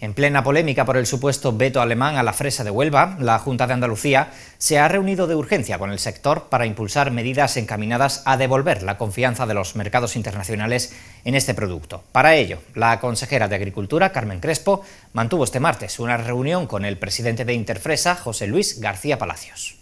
En plena polémica por el supuesto veto alemán a la fresa de Huelva, la Junta de Andalucía se ha reunido de urgencia con el sector para impulsar medidas encaminadas a devolver la confianza de los mercados internacionales en este producto. Para ello, la consejera de Agricultura, Carmen Crespo, mantuvo este martes una reunión con el presidente de Interfresa, José Luis García Palacios.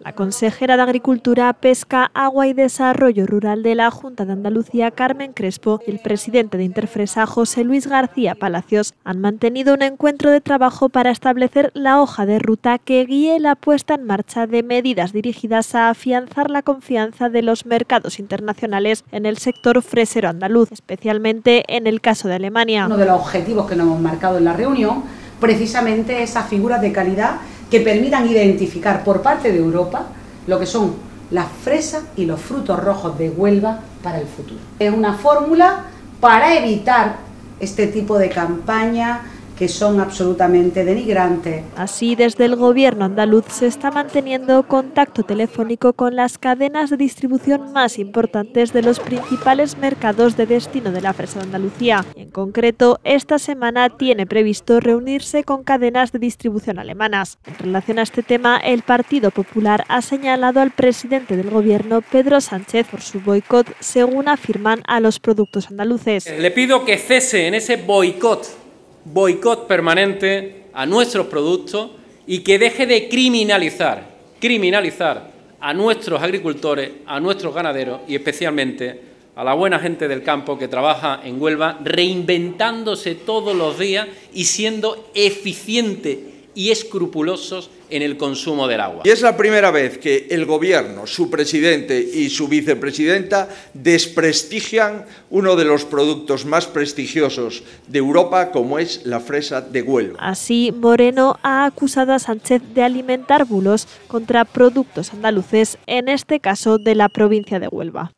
La consejera de Agricultura, Pesca, Agua y Desarrollo Rural de la Junta de Andalucía, Carmen Crespo, y el presidente de Interfresa, José Luis García Palacios, han mantenido un encuentro de trabajo para establecer la hoja de ruta que guíe la puesta en marcha de medidas dirigidas a afianzar la confianza de los mercados internacionales en el sector fresero andaluz, especialmente en el caso de Alemania. Uno de los objetivos que nos hemos marcado en la reunión, precisamente esas figuras de calidad que permitan identificar por parte de Europa lo que son las fresas y los frutos rojos de Huelva para el futuro. Es una fórmula para evitar este tipo de campaña que son absolutamente denigrantes. Así, desde el gobierno andaluz se está manteniendo contacto telefónico con las cadenas de distribución más importantes de los principales mercados de destino de la fresa de Andalucía. En concreto, esta semana tiene previsto reunirse con cadenas de distribución alemanas. En relación a este tema, el Partido Popular ha señalado al presidente del gobierno, Pedro Sánchez, por su boicot, según afirman a los productos andaluces. Le pido que cese en ese boicot boicot permanente a nuestros productos y que deje de criminalizar, criminalizar a nuestros agricultores, a nuestros ganaderos y especialmente a la buena gente del campo que trabaja en Huelva, reinventándose todos los días y siendo eficiente y escrupulosos en el consumo del agua. Y es la primera vez que el Gobierno, su presidente y su vicepresidenta desprestigian uno de los productos más prestigiosos de Europa, como es la fresa de Huelva. Así, Moreno ha acusado a Sánchez de alimentar bulos contra productos andaluces, en este caso de la provincia de Huelva.